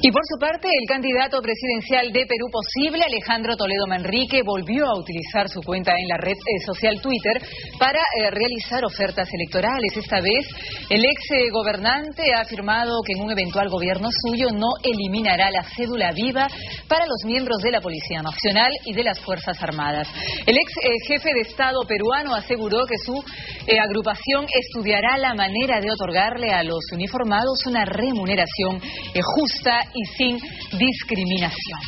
Y por su parte, el candidato presidencial de Perú Posible, Alejandro Toledo Manrique, volvió a utilizar su cuenta en la red eh, social Twitter para eh, realizar ofertas electorales. Esta vez, el ex eh, gobernante ha afirmado que en un eventual gobierno suyo no eliminará la cédula viva para los miembros de la Policía Nacional y de las Fuerzas Armadas. El ex jefe de Estado peruano aseguró que su agrupación estudiará la manera de otorgarle a los uniformados una remuneración justa y sin discriminación.